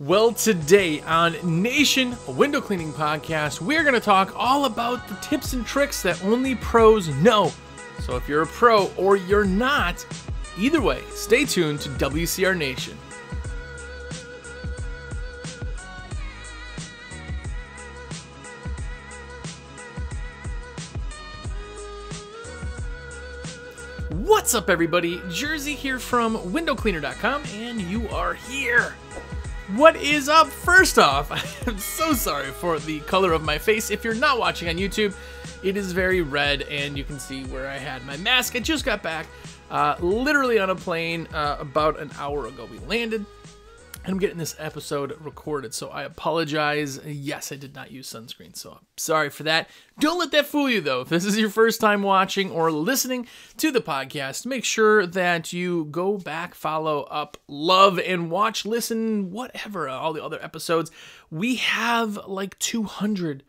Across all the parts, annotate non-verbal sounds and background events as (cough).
Well, today on Nation Window Cleaning Podcast, we're going to talk all about the tips and tricks that only pros know. So if you're a pro or you're not, either way, stay tuned to WCR Nation. What's up, everybody? Jersey here from windowcleaner.com, and you are here. What is up? First off, (laughs) I am so sorry for the color of my face. If you're not watching on YouTube, it is very red, and you can see where I had my mask. I just got back, uh, literally on a plane uh, about an hour ago. We landed. I'm getting this episode recorded, so I apologize. Yes, I did not use sunscreen, so I'm sorry for that. Don't let that fool you, though. If this is your first time watching or listening to the podcast, make sure that you go back, follow up, love, and watch, listen, whatever, all the other episodes. We have like 200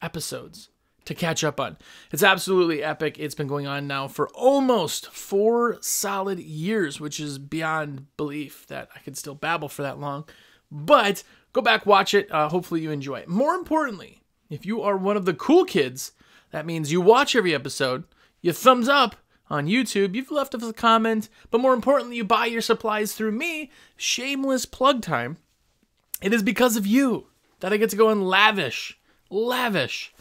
episodes to catch up on. It's absolutely epic. It's been going on now for almost four solid years, which is beyond belief that I could still babble for that long. But go back, watch it. Uh, hopefully, you enjoy it. More importantly, if you are one of the cool kids, that means you watch every episode, you thumbs up on YouTube, you've left us a comment, but more importantly, you buy your supplies through me. Shameless plug time. It is because of you that I get to go on lavish, lavish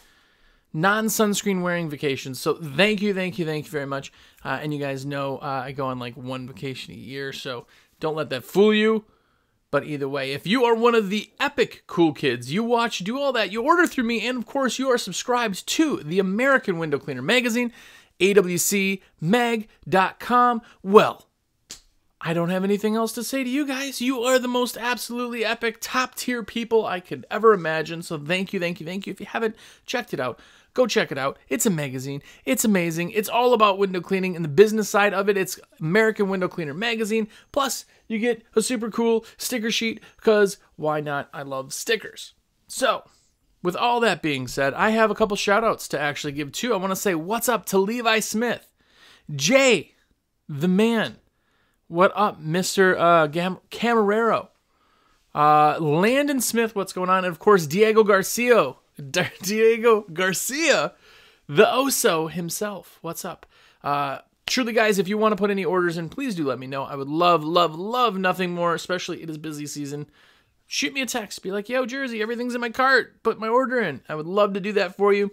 non sunscreen wearing vacations. So thank you, thank you, thank you very much. Uh, and you guys know uh, I go on like one vacation a year, so don't let that fool you. But either way, if you are one of the epic cool kids, you watch, do all that, you order through me, and of course, you are subscribed to the American Window Cleaner magazine, awcmag.com. Well, I don't have anything else to say to you guys. You are the most absolutely epic, top tier people I could ever imagine. So thank you, thank you, thank you. If you haven't checked it out, go check it out. It's a magazine. It's amazing. It's all about window cleaning and the business side of it. It's American Window Cleaner magazine. Plus, you get a super cool sticker sheet because why not? I love stickers. So, with all that being said, I have a couple shout outs to actually give too. I want to say what's up to Levi Smith, Jay, the man. What up, Mr. Uh, Gam- Camarero? Uh, Landon Smith, what's going on? And of course, Diego Garcia. Diego Garcia, the Oso himself. What's up? Uh, truly, guys, if you want to put any orders in, please do let me know. I would love, love, love nothing more, especially it is busy season. Shoot me a text. Be like, yo, Jersey, everything's in my cart. Put my order in. I would love to do that for you.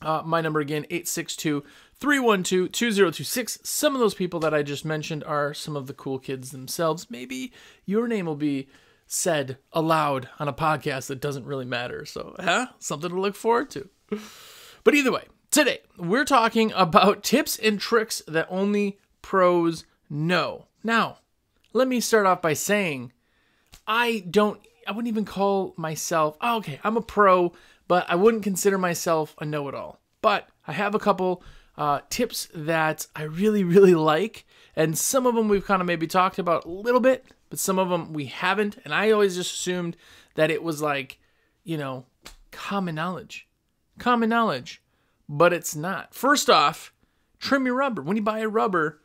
Uh, my number again, 862 312 2026. Some of those people that I just mentioned are some of the cool kids themselves. Maybe your name will be said aloud on a podcast that doesn't really matter. So, huh? Something to look forward to. But either way, today we're talking about tips and tricks that only pros know. Now, let me start off by saying I don't, I wouldn't even call myself, oh, okay, I'm a pro, but I wouldn't consider myself a know it all. But I have a couple uh, tips that I really, really like. And some of them we've kind of maybe talked about a little bit, but some of them we haven't. And I always just assumed that it was like, you know, common knowledge. Common knowledge. But it's not. First off, trim your rubber. When you buy a rubber,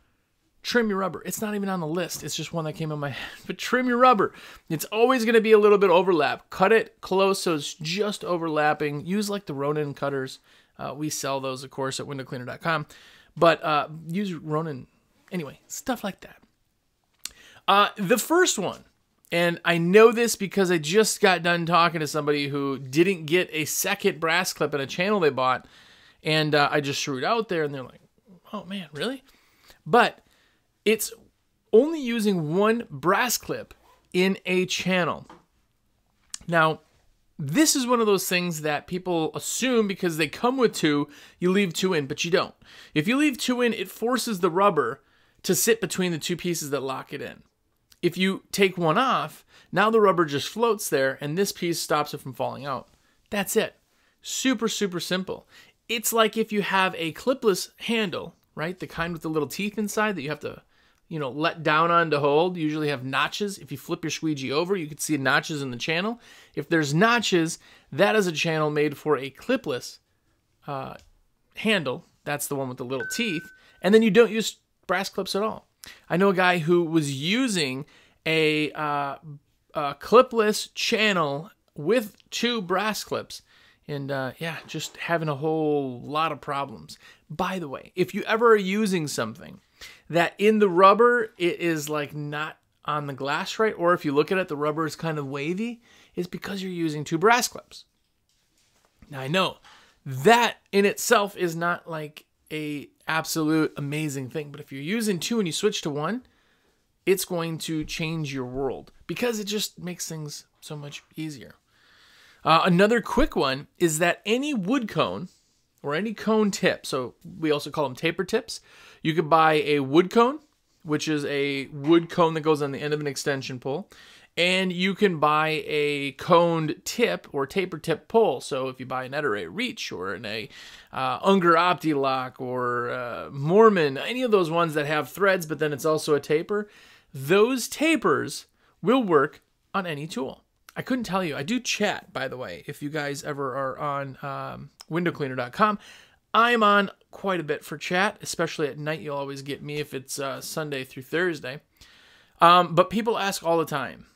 trim your rubber. It's not even on the list. It's just one that came in my (laughs) head. But trim your rubber. It's always going to be a little bit overlap. Cut it close so it's just overlapping. Use like the Ronin cutters. Uh, we sell those, of course, at windowcleaner.com. But uh, use Ronin. Anyway, stuff like that. Uh, the first one, and I know this because I just got done talking to somebody who didn't get a second brass clip in a channel they bought. And uh, I just threw it out there, and they're like, oh man, really? But it's only using one brass clip in a channel. Now, this is one of those things that people assume because they come with two, you leave two in, but you don't. If you leave two in, it forces the rubber to sit between the two pieces that lock it in. If you take one off, now the rubber just floats there and this piece stops it from falling out. That's it. Super, super simple. It's like if you have a clipless handle, right? The kind with the little teeth inside that you have to you know, let down on to hold. You usually have notches. If you flip your squeegee over, you can see notches in the channel. If there's notches, that is a channel made for a clipless uh, handle. That's the one with the little teeth. And then you don't use brass clips at all. I know a guy who was using a uh, uh, clipless channel with two brass clips. And uh, yeah, just having a whole lot of problems. By the way, if you ever are using something that in the rubber it is like not on the glass right, or if you look at it, the rubber is kind of wavy, it's because you're using two brass clips. Now I know that in itself is not like a absolute amazing thing, but if you're using two and you switch to one, it's going to change your world because it just makes things so much easier. Uh, another quick one is that any wood cone or any cone tip, so we also call them taper tips, you could buy a wood cone, which is a wood cone that goes on the end of an extension pole, and you can buy a coned tip or taper tip pole. So if you buy an Ettore Reach or an a uh, Unger Opti-Lock or uh, Moerman, any of those ones that have threads, but then it's also a taper, those tapers will work on any tool. I couldn't tell you. I do chat, by the way, if you guys ever are on um, windowcleaner.com. I'm on quite a bit for chat, especially at night. You'll always get me if it's uh, Sunday through Thursday. Um, but people ask all the time.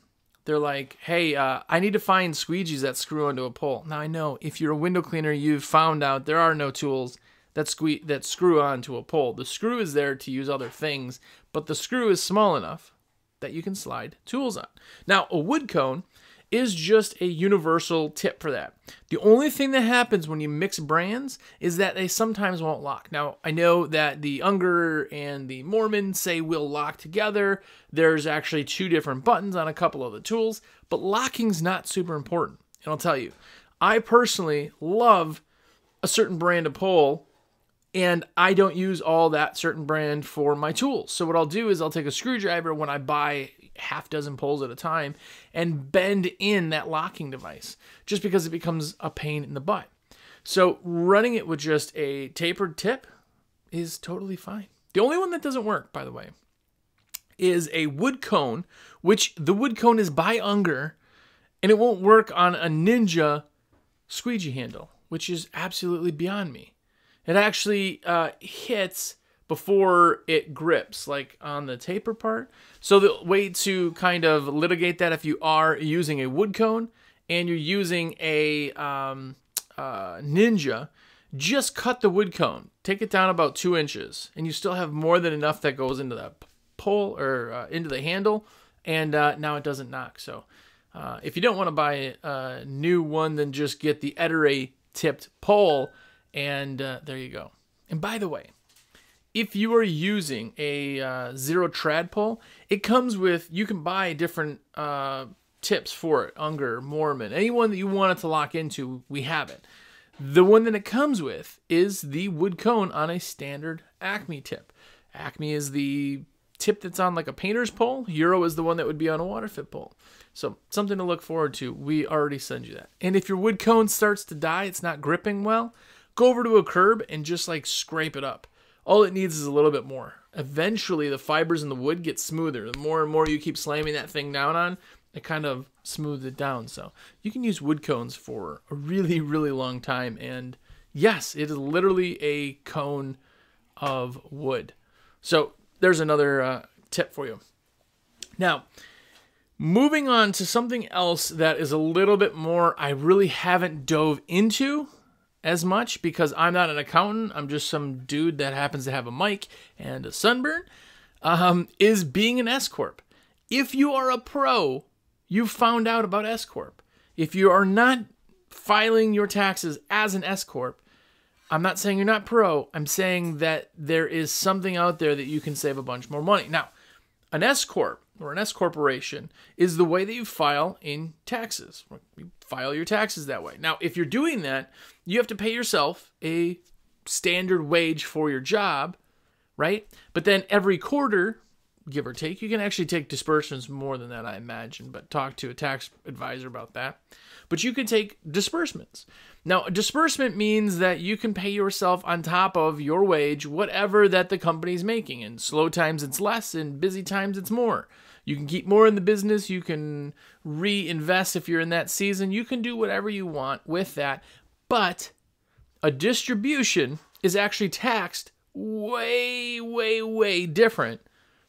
They're like, hey, uh, I need to find squeegees that screw onto a pole. Now, I know if you're a window cleaner, you've found out there are no tools that, sque- that screw onto a pole. The screw is there to use other things, but the screw is small enough that you can slide tools on. Now, a wood cone is just a universal tip for that. The only thing that happens when you mix brands is that they sometimes won't lock. Now, I know that the Unger and the Moerman say will lock together. There's actually two different buttons on a couple of the tools, but locking's not super important. And I'll tell you, I personally love a certain brand of pole and I don't use all that certain brand for my tools. So what I'll do is I'll take a screwdriver when I buy half dozen poles at a time and bend in that locking device just because it becomes a pain in the butt. So running it with just a tapered tip is totally fine. The only one that doesn't work, by the way, is a wood cone, which the wood cone is by Unger, and it won't work on a Ninja squeegee handle, which is absolutely beyond me. It actually uh, hits before it grips, like on the taper part. So the way to kind of litigate that if you are using a wood cone and you're using a um, uh, Ninja, just cut the wood cone. Take it down about two inches, and you still have more than enough that goes into the pole or uh, into the handle, and uh, now it doesn't knock. So uh, if you don't want to buy a new one, then just get the Ettore tipped pole, and uh, there you go. And by the way, if you are using a uh, zero trad pole, it comes with, you can buy different uh, tips for it. Unger, Moerman, anyone that you want it to lock into, we have it. The one that it comes with is the wood cone on a standard Acme tip. Acme is the tip that's on like a painter's pole. Euro is the one that would be on a water fed pole. So something to look forward to. We already send you that. And if your wood cone starts to die, it's not gripping well, go over to a curb and just like scrape it up. All it needs is a little bit more. Eventually, the fibers in the wood get smoother. The more and more you keep slamming that thing down on, it kind of smooths it down. So you can use wood cones for a really, really long time. And yes, it is literally a cone of wood. So there's another uh, tip for you. Now, moving on to something else that is a little bit more I really haven't dove into as much because I'm not an accountant. I'm just some dude that happens to have a mic and a sunburn. Um, is being an S corp. If you are a pro, you've found out about S corp. If you are not filing your taxes as an S corp, I'm not saying you're not pro. I'm saying that there is something out there that you can save a bunch more money. Now, an S corp or an S corporation is the way that you file in taxes. You file your taxes that way. Now, if you're doing that, you have to pay yourself a standard wage for your job, right? But then every quarter, give or take, you can actually take disbursements more than that, I imagine, but talk to a tax advisor about that. But you can take disbursements. Now, a disbursement means that you can pay yourself on top of your wage whatever that the company's making. In slow times, it's less. In busy times, it's more. You can keep more in the business. You can reinvest if you're in that season. You can do whatever you want with that. But a distribution is actually taxed way, way, way different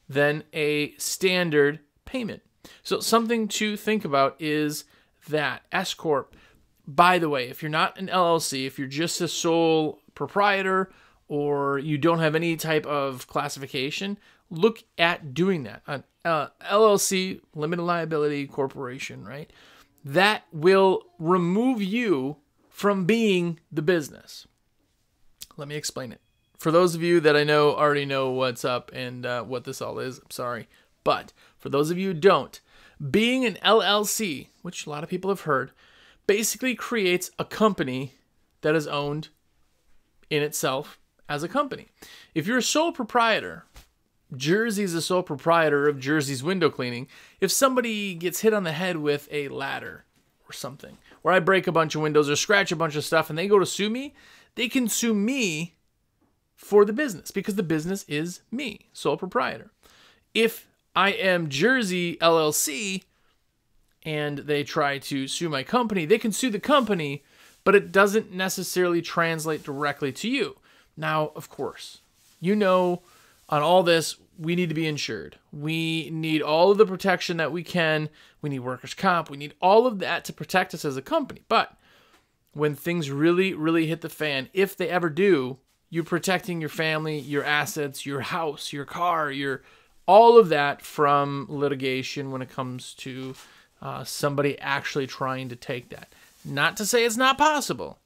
than a standard payment So something to think about is that S corp. By the way, if you're not an LLC, if you're just a sole proprietor or you don't have any type of classification, look at doing that. An uh, LLC, limited liability corporation, right? That will remove you from being the business. Let me explain it. For those of you that I know already know what's up and uh, what this all is, I'm sorry. But for those of you don't, being an LLC, which a lot of people have heard, basically creates a company that is owned in itself as a company. If you're a sole proprietor, Jersey's the sole proprietor of Jersey's window cleaning. If somebody gets hit on the head with a ladder or something, where I break a bunch of windows or scratch a bunch of stuff and they go to sue me, they can sue me for the business because the business is me, sole proprietor. If I am Jersey LLC and they try to sue my company, they can sue the company, but it doesn't necessarily translate directly to you. Now, of course, you know on all this, we need to be insured. We need all of the protection that we can. We need workers' comp. We need all of that to protect us as a company. But when things really, really hit the fan, if they ever do, you're protecting your family, your assets, your house, your car, your all of that from litigation when it comes to uh, somebody actually trying to take that. Not to say it's not possible,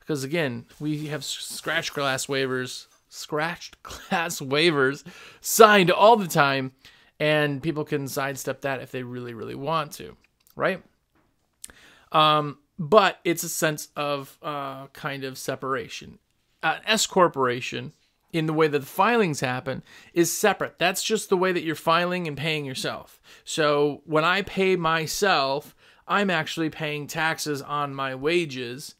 because again, we have scratch glass waivers, scratched (laughs) class waivers signed all the time, and people can sidestep that if they really, really want to, right? Um, but it's a sense of uh, kind of separation. An S corporation in the way that the filings happen is separate. That's just the way that you're filing and paying yourself. So when I pay myself, I'm actually paying taxes on my wages.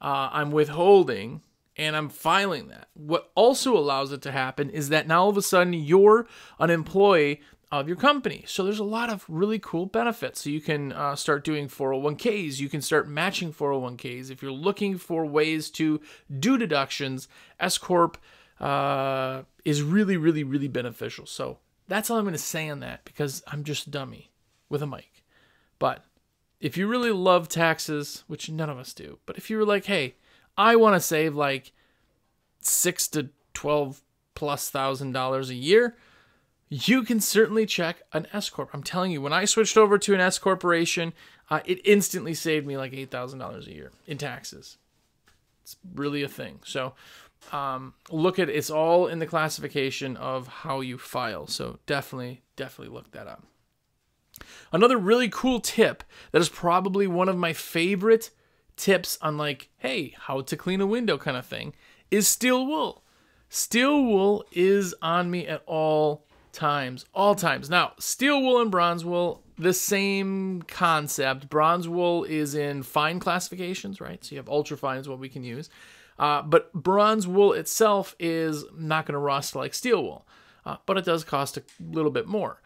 Uh, I'm withholding and I'm filing that. What also allows it to happen is that now all of a sudden you're an employee of your company. So there's a lot of really cool benefits. So you can uh, start doing 401ks, you can start matching 401ks. If you're looking for ways to do deductions, S Corp uh, is really, really, really beneficial. So that's all I'm going to say on that because I'm just a dummy with a mic. But if you really love taxes, which none of us do, but if you were like, hey, I want to save like six to 12 plus thousand dollars a year, you can certainly check an S Corp. I'm telling you, when I switched over to an S Corporation, uh, it instantly saved me like $8,000 a year in taxes. It's really a thing. So, um, look at it's all in the classification of how you file. So definitely, definitely look that up. Another really cool tip that is probably one of my favorite tips on like, hey, how to clean a window kind of thing is steel wool. Steel wool is on me at all times, all times. Now, steel wool and bronze wool, the same concept. Bronze wool is in fine classifications, right? So you have ultra fine is what we can use. Uh, but bronze wool itself is not going to rust like steel wool, uh, but it does cost a little bit more.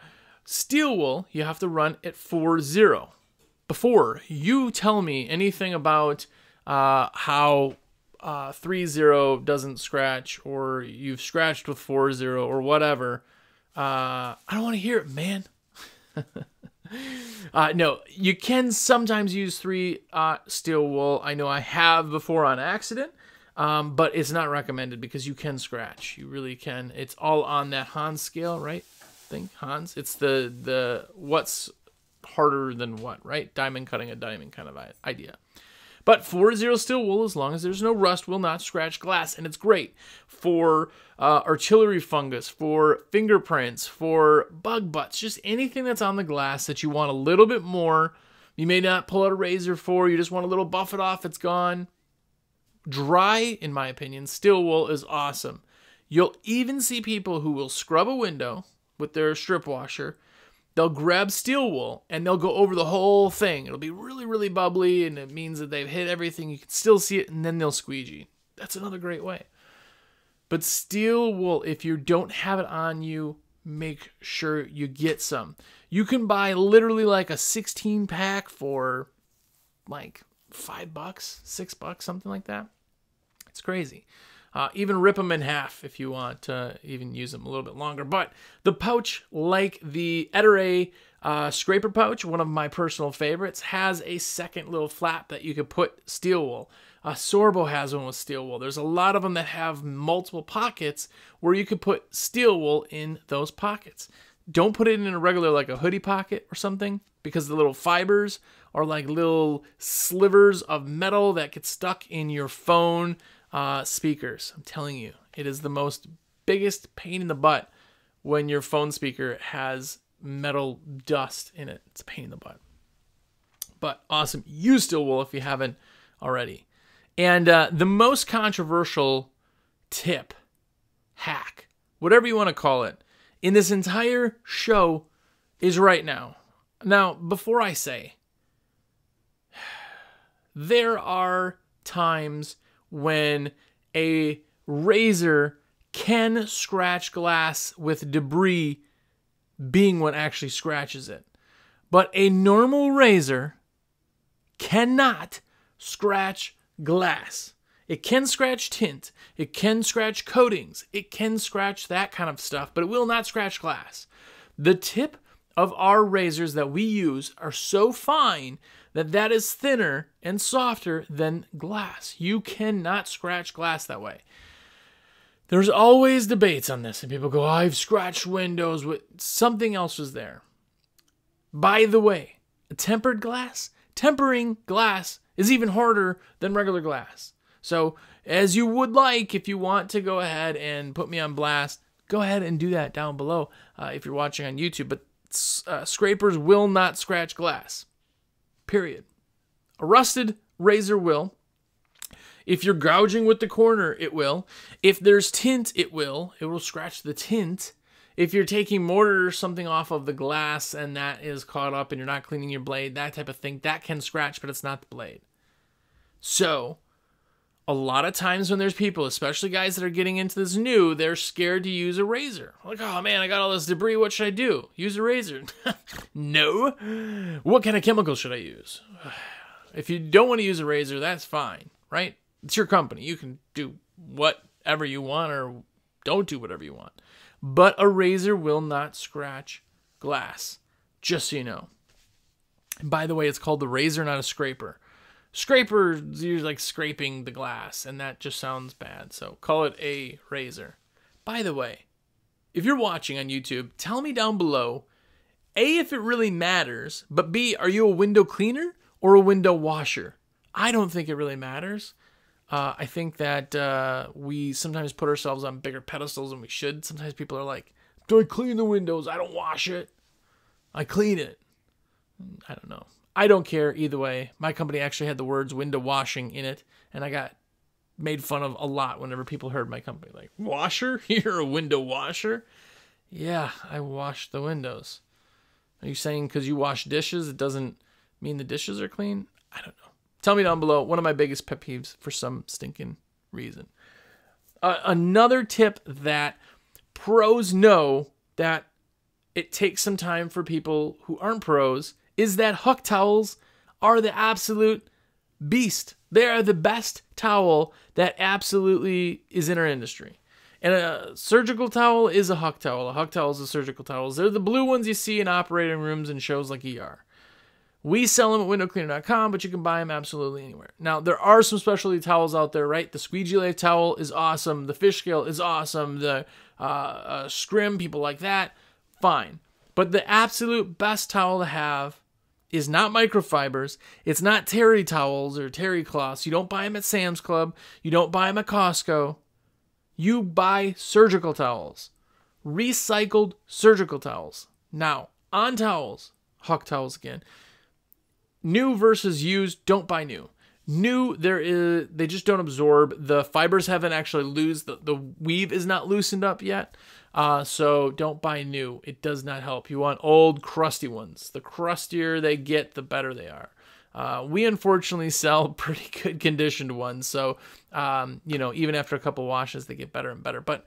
Steel wool, you have to run at 4.0. Before you tell me anything about uh, how uh, 3.0 doesn't scratch or you've scratched with 4-0 or whatever, uh, I don't want to hear it, man. (laughs) uh, no, you can sometimes use 3 uh, steel wool. I know I have before on accident. Um, but it's not recommended because you can scratch. You really can. It's all on that Hans scale, right? Think Hans. It's the the what's harder than what, right? Diamond cutting a diamond kind of idea. But 4-0 steel wool, as long as there's no rust, will not scratch glass, and it's great for uh, artillery fungus, for fingerprints, for bug butts, just anything that's on the glass that you want a little bit more. You may not pull out a razor for, you just want a little buff it off, it's gone Dry, in my opinion, steel wool is awesome. You'll even see people who will scrub a window with their strip washer. They'll grab steel wool and they'll go over the whole thing. It'll be really, really bubbly and it means that they've hit everything. You can still see it and then they'll squeegee. That's another great way. But steel wool, if you don't have it on you, make sure you get some. You can buy literally like a 16 pack for like five bucks, six bucks, something like that. It's crazy. Uh, even rip them in half if you want to even use them a little bit longer. But the pouch, like the Ettore uh, scraper pouch, one of my personal favorites, has a second little flap that you could put steel wool. Uh, Sorbo has one with steel wool. There's a lot of them that have multiple pockets where you could put steel wool in those pockets. Don't put it in a regular, like a hoodie pocket or something, because the little fibers are like little slivers of metal that get stuck in your phone uh, speakers. I'm telling you, it is the most biggest pain in the butt when your phone speaker has metal dust in it. It's a pain in the butt. But awesome. Use steel wool if you haven't already. And uh, the most controversial tip, hack, whatever you want to call it, in this entire show is right now. Now, before I say, (sighs) there are times when a razor can scratch glass with debris being what actually scratches it. But a normal razor cannot scratch glass. It can scratch tint, it can scratch coatings, it can scratch that kind of stuff, but it will not scratch glass. The tip of our razors that we use are so fine that that is thinner and softer than glass. You cannot scratch glass that way. There's always debates on this, and people go, I've scratched windows with something else was there. By the way, tempered glass, tempering glass is even harder than regular glass. So, as you would like, if you want to go ahead and put me on blast, go ahead and do that down below uh, if you're watching on YouTube. But uh, scrapers will not scratch glass. Period. A rusted razor will. If you're gouging with the corner, it will. If there's tint, it will. It will scratch the tint. If you're taking mortar or something off of the glass and that is caught up and you're not cleaning your blade, that type of thing, that can scratch, but it's not the blade. So, a lot of times when there's people, especially guys that are getting into this new, they're scared to use a razor. Like, oh man, I got all this debris. What should I do? Use a razor. (laughs) no. What kind of chemical should I use? (sighs) if you don't want to use a razor, that's fine, right? It's your company. You can do whatever you want or don't do whatever you want. But a razor will not scratch glass, just so you know. And by the way, it's called the razor, not a scraper. Scraper you're like scraping the glass, and that just sounds bad. So call it a razor. By the way, if you're watching on YouTube, tell me down below A, if it really matters, but B, are you a window cleaner or a window washer? I don't think it really matters. Uh, I think that uh, we sometimes put ourselves on bigger pedestals than we should. Sometimes people are like, Do I clean the windows? I don't wash it. I clean it. I don't know. I don't care either way. My company actually had the words window washing in it, and I got made fun of a lot whenever people heard my company. Like, washer? (laughs) You're a window washer? Yeah, I wash the windows. Are you saying because you wash dishes, it doesn't mean the dishes are clean? I don't know. Tell me down below. One of my biggest pet peeves for some stinking reason. Uh, another tip that pros know that it takes some time for people who aren't pros is that Huck towels are the absolute beast. They are the best towel that absolutely is in our industry. And a surgical towel is a Huck towel. A Huck towel is a surgical towel. They're the blue ones you see in operating rooms and shows like ER. We sell them at windowcleaner.com, but you can buy them absolutely anywhere. Now, there are some specialty towels out there, right? The squeegee life towel is awesome. The fish scale is awesome. The uh, uh, scrim, people like that, fine. But the absolute best towel to have is not microfibers. It's not terry towels or terry cloths. You don't buy them at Sam's Club. You don't buy them at Costco. You buy surgical towels, recycled surgical towels. Now, on towels, Huck towels again. New versus used, don't buy new. New, there is they just don't absorb. The fibers haven't actually loosed. The, the weave is not loosened up yet. Uh, so don't buy new. It does not help. You want old, crusty ones. The crustier they get, the better they are. Uh, we unfortunately (laughs) sell pretty good conditioned ones. So, um, you know, even after a couple washes, they get better and better. But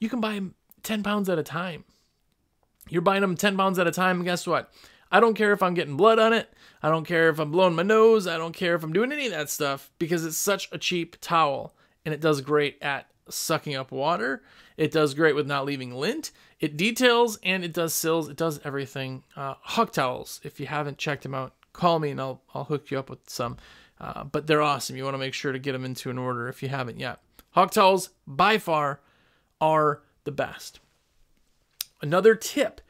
you can buy them 10 pounds at a time. You're buying them 10 pounds at a time. guess what? I don't care if I'm getting blood on it. I don't care if I'm blowing my nose. I don't care if I'm doing any of that stuff because it's such a cheap towel and it does great at sucking up water. It does great with not leaving lint. It details and it does sills. It does everything. Uh, Huck towels. If you haven't checked them out, call me and I'll I'll hook you up with some. Uh, but they're awesome. You want to make sure to get them into an order if you haven't yet. Huck towels by far are the best. Another tip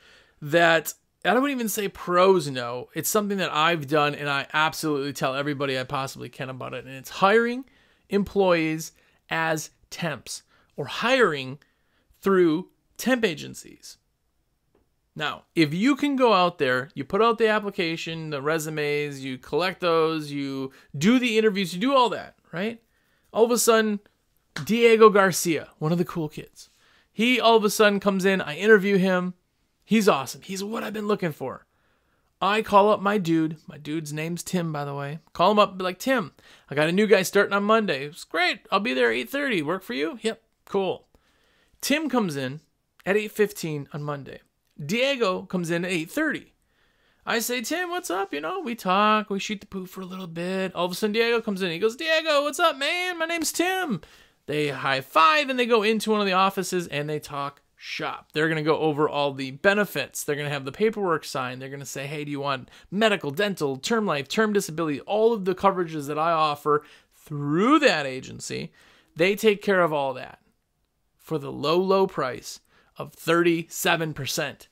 that I don't even say pros know. It's something that I've done and I absolutely tell everybody I possibly can about it. And it's hiring employees as temps or hiring through temp agencies. Now, if you can go out there, you put out the application, the resumes, you collect those, you do the interviews, you do all that, right? All of a sudden, Diego Garcia, one of the cool kids, he all of a sudden comes in, I interview him. He's awesome. He's what I've been looking for. I call up my dude. My dude's name's Tim, by the way. Call him up, be like, Tim, I got a new guy starting on Monday. It's great. I'll be there 8:30. Work for you? Yep, cool. Tim comes in at 8:15 on Monday. Diego comes in at 8:30. I say, Tim, what's up? You know, we talk, we shoot the poop for a little bit. All of a sudden, Diego comes in. He goes, Diego, what's up, man? My name's Tim. They high five and they go into one of the offices and they talk shop. They're going to go over all the benefits. They're going to have the paperwork signed. They're going to say, hey, do you want medical, dental, term life, term disability, all of the coverages that I offer through that agency? They take care of all that for the low, low price of 37%.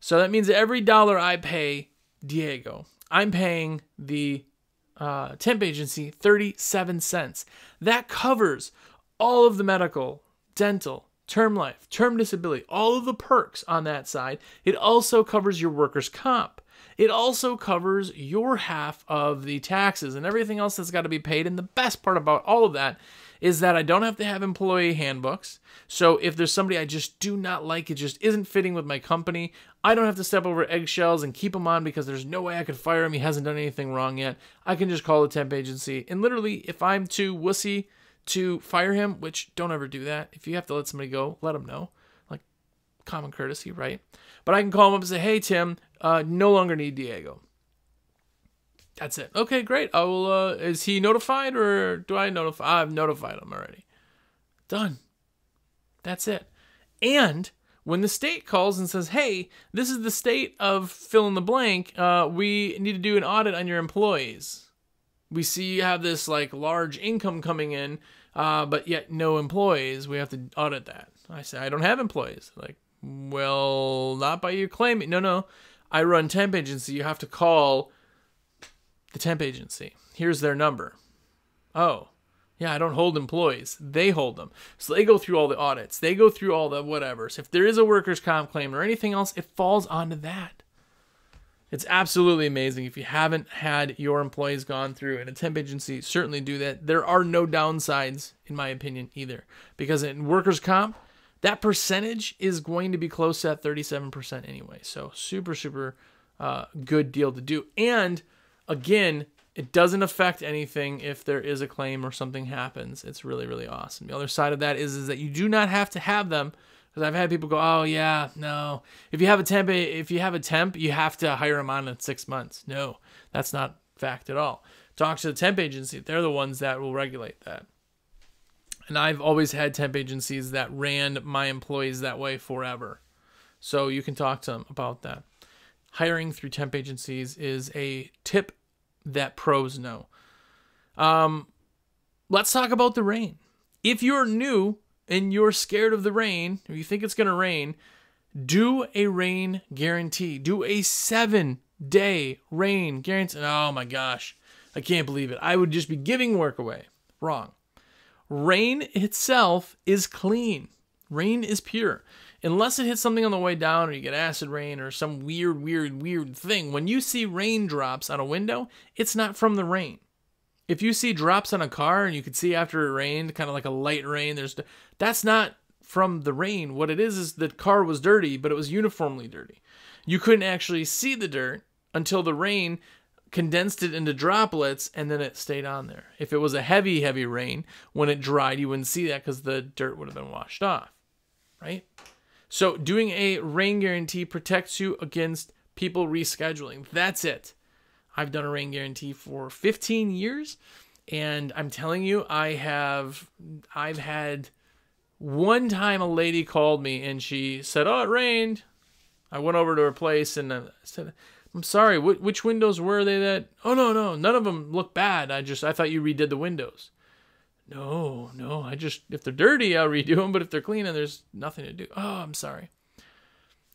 So that means every dollar I pay Diego, I'm paying the uh, temp agency 37 cents. That covers all of the medical, dental, term life, term disability, all of the perks on that side. It also covers your workers' comp. It also covers your half of the taxes and everything else that's got to be paid. And the best part about all of that is that I don't have to have employee handbooks. So if there's somebody I just do not like, it just isn't fitting with my company, I don't have to step over eggshells and keep him on because there's no way I could fire him. He hasn't done anything wrong yet. I can just call the temp agency. And literally, if I'm too wussy to fire him, which don't ever do that. If you have to let somebody go, let them know. Like common courtesy, right? But I can call him up and say, hey, Tim, uh, no longer need Diego. That's it. Okay, great. I will. Uh, is he notified or do I notify? I've notified him already. Done. That's it. And when the state calls and says, "Hey, this is the state of fill in the blank. Uh, we need to do an audit on your employees. We see you have this like large income coming in uh, but yet no employees. We have to audit that. I say, I don't have employees. Like, well, not by you claiming. No, no. I run temp agency. You have to call the temp agency. Here's their number. Oh, yeah, I don't hold employees. They hold them. So they go through all the audits. They go through all the whatevers. If there is a workers' comp claim or anything else, it falls onto that. It's absolutely amazing. If you haven't had your employees gone through in a temp agency, certainly do that. There are no downsides, in my opinion, either. Because in workers' comp, that percentage is going to be close to that 37% anyway. So, super, super uh, good deal to do. And again, it doesn't affect anything if there is a claim or something happens. It's really, really awesome. The other side of that is, is that you do not have to have them because I've had people go, "Oh yeah, no. If you have a temp, if you have a temp, you have to hire them on in six months." No, that's not fact at all. Talk to the temp agency; they're the ones that will regulate that. And I've always had temp agencies that ran my employees that way forever, so you can talk to them about that. Hiring through temp agencies is a tip that pros know. Um, let's talk about the rain. If you're new and you're scared of the rain, or you think it's going to rain, do a rain guarantee. Do a seven day rain guarantee. Oh my gosh, I can't believe it. I would just be giving work away. Wrong. Rain itself is clean, rain is pure. Unless it hits something on the way down or you get acid rain or some weird, weird, weird thing, when you see raindrops on a window, it's not from the rain if you see drops on a car and you can see after it rained, kind of like a light rain, there's that's not from the rain. What it is is the car was dirty, but it was uniformly dirty. You couldn't actually see the dirt until the rain condensed it into droplets and then it stayed on there. If it was a heavy, heavy rain, when it dried, you wouldn't see that because the dirt would have been washed off, right? So doing a rain guarantee protects you against people rescheduling. That's it. I've done a rain guarantee for 15 years, and I'm telling you, I have I've had One time a lady called me and she said, "Oh, it rained." I went over to her place and I said, "I'm sorry. Wh- which windows were they? That? Oh no, no, none of them look bad. I just I thought you redid the windows." No, no. I just if they're dirty, I'll redo them. But if they're clean and there's nothing to do, oh, I'm sorry.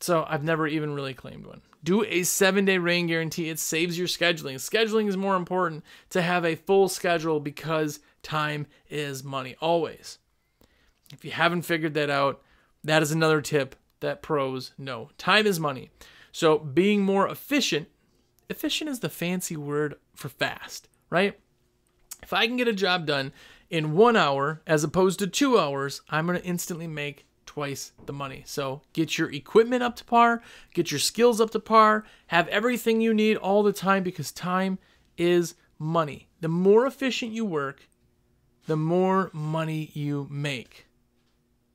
So I've never even really claimed one. Do a seven day rain guarantee. It saves your scheduling. Scheduling is more important to have a full schedule because time is money always. If you haven't figured that out, that is another tip that pros know. Time is money. So being more efficient, efficient is the fancy word for fast, right? If I can get a job done in one hour as opposed to two hours, I'm going to instantly make twice the money. So get your equipment up to par, get your skills up to par, have everything you need all the time because time is money. The more efficient you work, the more money you make.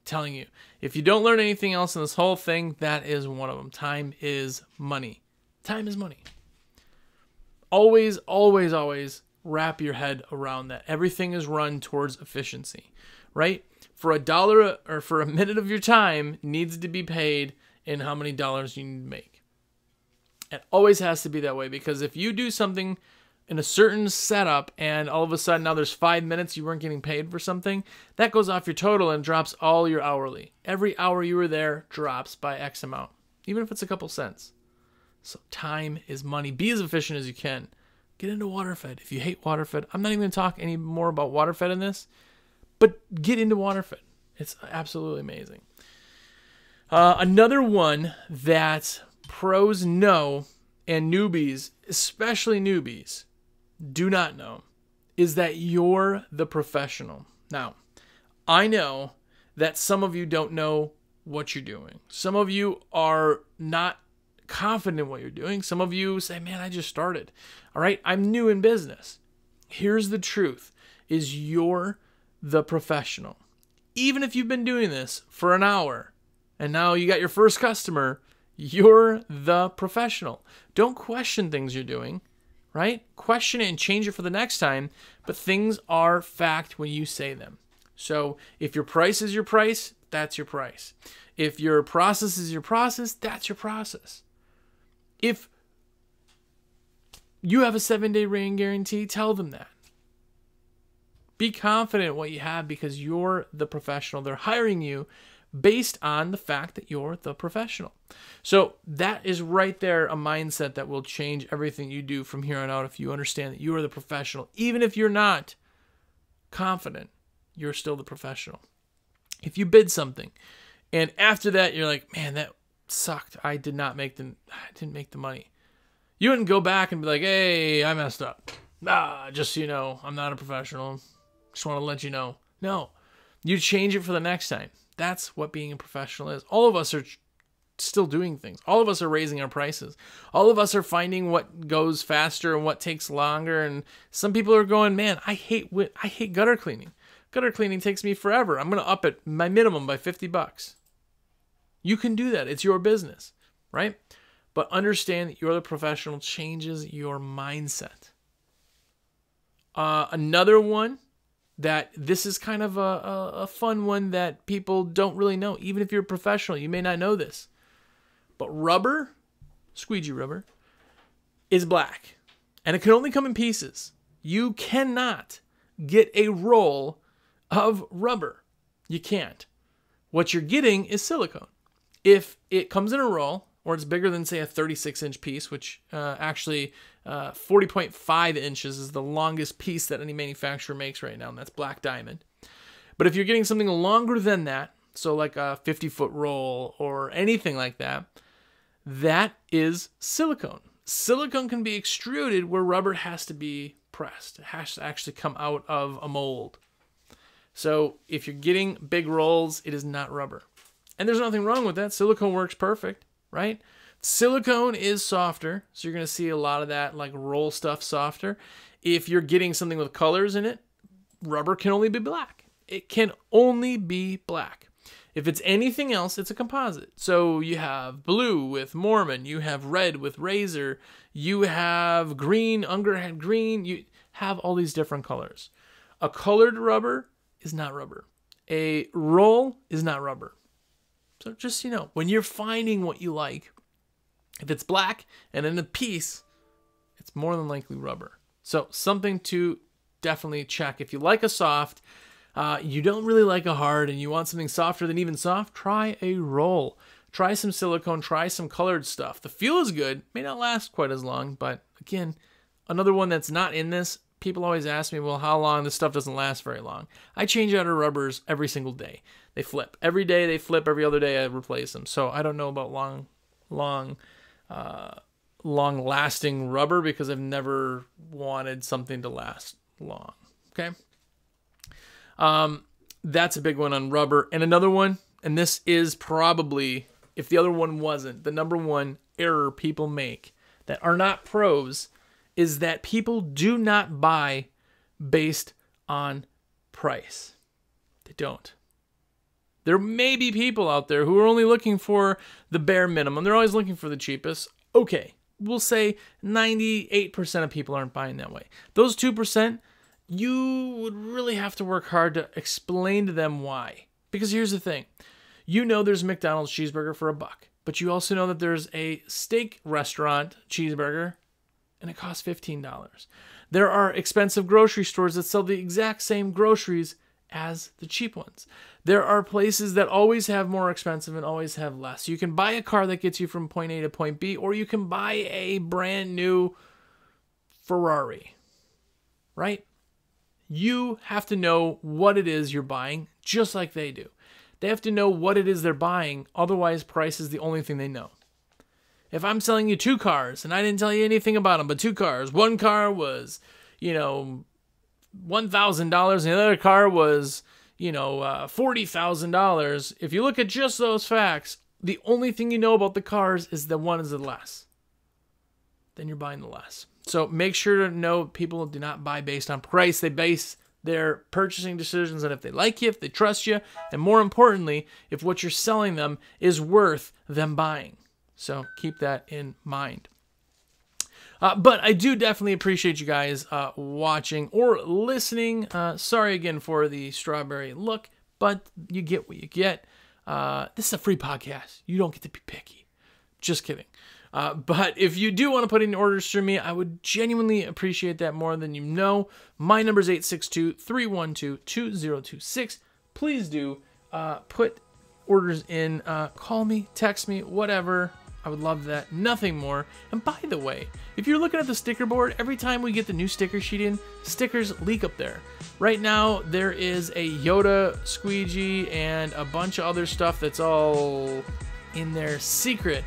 Telling you, if you don't learn anything else in this whole thing, that is one of them. Time is money. Time is money. Always, always, always wrap your head around that. Everything is run towards efficiency, right? For a dollar or for a minute of your time needs to be paid in how many dollars you need to make. It always has to be that way because if you do something in a certain setup and all of a sudden now there's five minutes you weren't getting paid for something, that goes off your total and drops all your hourly. Every hour you were there drops by X amount, even if it's a couple cents. So time is money. Be as efficient as you can. Get into waterfed. If you hate waterfed, I'm not even going to talk any more about waterfed in this, but get into waterfed. It's absolutely amazing. Uh, another one that pros know and newbies, especially newbies, do not know is that you're the professional. Now, I know that some of you don't know what you're doing. Some of you are not confident in what you're doing. Some of you say, "Man, I just started." All right, I'm new in business. Here's the truth is you're the professional. Even if you've been doing this for an hour and now you got your first customer, you're the professional. Don't question things you're doing, right? Question it and change it for the next time, but things are fact when you say them. So if your price is your price, that's your price. If your process is your process, that's your process. If you have a seven day rain guarantee, tell them that. Be confident in what you have because you're the professional. They're hiring you based on the fact that you're the professional. So that is right there a mindset that will change everything you do from here on out if you understand that you are the professional. Even if you're not confident, you're still the professional. If you bid something and after that you're like, "Man, that sucked. I did not make the I didn't make the money." You wouldn't go back and be like, "Hey, I messed up." Nah, just so you know, I'm not a professional. Just want to let you know. No. You change it for the next time. That's what being a professional is. All of us are still doing things. All of us are raising our prices. All of us are finding what goes faster and what takes longer. And some people are going, "Man, I hate I hate gutter cleaning. Gutter cleaning takes me forever. I'm going to up it my minimum by 50 bucks." You can do that. It's your business, right? But understand that you're the professional changes your mindset. Uh, another one that this is kind of a, a, a, fun one that people don't really know. Even if you're a professional, you may not know this. But rubber, squeegee rubber, is black. And it can only come in pieces. You cannot get a roll of rubber. You can't. What you're getting is silicone. If it comes in a roll, or it's bigger than, say, a 36 inch piece, which uh, actually uh, 40.5 inches is the longest piece that any manufacturer makes right now, and that's black diamond. But if you're getting something longer than that, so like a 50 foot roll or anything like that, that is silicone. Silicone can be extruded where rubber has to be pressed. It has to actually come out of a mold. So if you're getting big rolls, it is not rubber. And there's nothing wrong with that. Silicone works perfect right? Silicone is softer, so you're going to see a lot of that like roll stuff softer. If you're getting something with colors in it, rubber can only be black. It can only be black. If it's anything else, it's a composite. So you have blue with Moerman, you have red with Razor, you have green, Ungerhead green, you have all these different colors. A colored rubber is not rubber. A roll is not rubber. So just you know, when you're finding what you like, if it's black and in a piece, it's more than likely rubber. So something to definitely check. If you like a soft, uh, you don't really like a hard, and you want something softer than even soft, try a roll. Try some silicone, try some colored stuff. The feel is good, may not last quite as long, but again, another one that's not in this. People always ask me, well, how long? This stuff doesn't last very long. I change out our rubbers every single day. They flip. Every day they flip, every other day I replace them. So I don't know about long, long, uh, long lasting rubber because I've never wanted something to last long. Okay. Um, that's a big one on rubber. And another one, and this is probably, if the other one wasn't, the number one error people make that are not pros is that people do not buy based on price. They don't. There may be people out there who are only looking for the bare minimum. They're always looking for the cheapest. Okay, we'll say 98% of people aren't buying that way. Those 2%, you would really have to work hard to explain to them why. Because here's the thing you know there's McDonald's cheeseburger for a buck, but you also know that there's a steak restaurant cheeseburger and it costs $15. There are expensive grocery stores that sell the exact same groceries as the cheap ones. There are places that always have more expensive and always have less. You can buy a car that gets you from point A to point B, or you can buy a brand new Ferrari, right? You have to know what it is you're buying, just like they do. They have to know what it is they're buying, otherwise, price is the only thing they know. If I'm selling you two cars and I didn't tell you anything about them, but two cars, one car was, you know, $1,000 and the other car was, you know, uh, $40,000. If you look at just those facts, the only thing you know about the cars is the one is the less. Then you're buying the less. So make sure to know people do not buy based on price. They base their purchasing decisions on if they like you, if they trust you, and more importantly, if what you're selling them is worth them buying. So keep that in mind. Uh, but I do definitely appreciate you guys uh, watching or listening. Uh, sorry again for the strawberry look, but you get what you get. Uh, this is a free podcast. You don't get to be picky. Just kidding. Uh, but if you do want to put in orders through me, I would genuinely appreciate that more than you know. My number is 862 312 2026. Please do uh, put orders in. call me, text me, whatever. I would love that. Nothing more. And by the way, if you're looking at the sticker board, every time we get the new sticker sheet in, stickers leak up there. Right now, there is a Yoda squeegee and a bunch of other stuff that's all in there secret.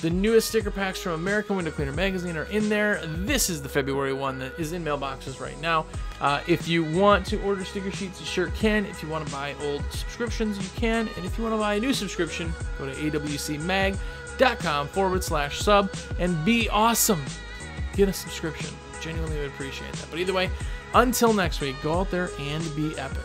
The newest sticker packs from American Window Cleaner Magazine are in there. This is the February one that is in mailboxes right now. Uh, if you want to order sticker sheets, you sure can. If you want to buy old subscriptions, you can. And if you want to buy a new subscription, go to AWC Mag com forward slash sub and be awesome. Get a subscription. Genuinely would appreciate that. But either way, until next week, go out there and be epic.